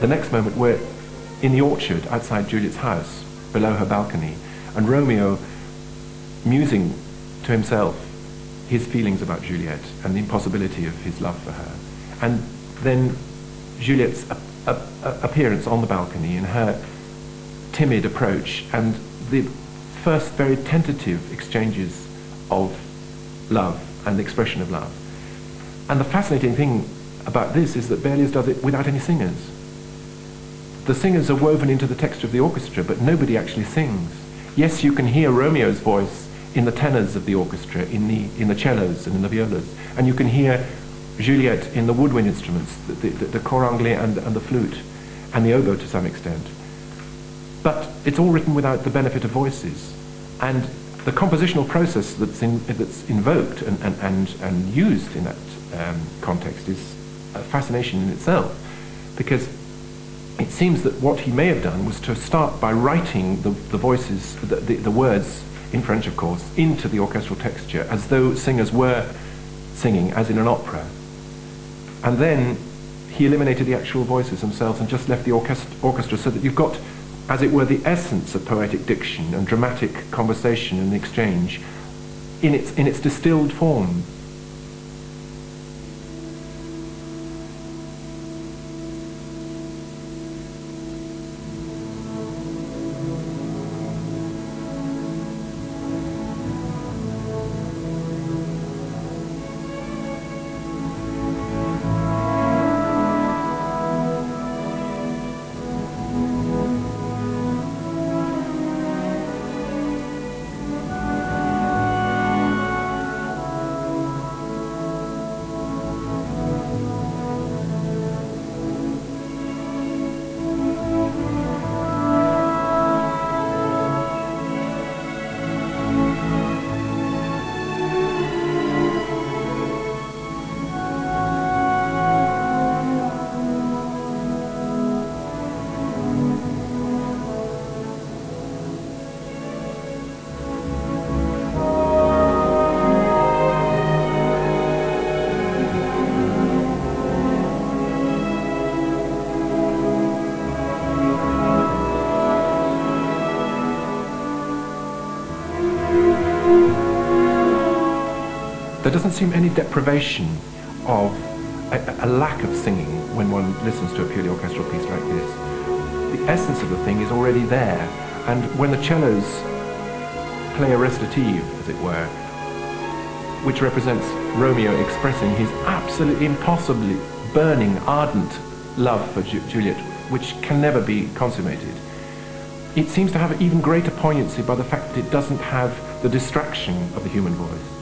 the next moment we're in the orchard outside Juliet's house, below her balcony, and Romeo musing to himself his feelings about Juliet and the impossibility of his love for her. And then Juliet's appearance on the balcony and her timid approach and the first very tentative exchanges of love and the expression of love. And the fascinating thing about this is that Berlioz does it without any singers. The singers are woven into the texture of the orchestra, but nobody actually sings. Yes, you can hear Romeo's voice in the tenors of the orchestra, in the, in the cellos and in the violas, and you can hear Juliet in the woodwind instruments, the, the, the cor anglais and, and the flute, and the oboe to some extent. But it's all written without the benefit of voices. And the compositional process that's, in, that's invoked and, and, and, and used in that um, context is a fascination in itself. Because it seems that what he may have done was to start by writing the, the voices, the, the, the words, in French of course, into the orchestral texture as though singers were singing, as in an opera. And then he eliminated the actual voices themselves and just left the orchestra so that you've got, as it were, the essence of poetic diction and dramatic conversation and exchange in its, in its distilled form. There doesn't seem any deprivation of a, a, lack of singing when one listens to a purely orchestral piece like this. The essence of the thing is already there, and when the cellos play a recitative, as it were, which represents Romeo expressing his absolutely impossibly burning, ardent love for Ju Juliet, which can never be consummated. It seems to have even greater poignancy by the fact that it doesn't have the distraction of the human voice.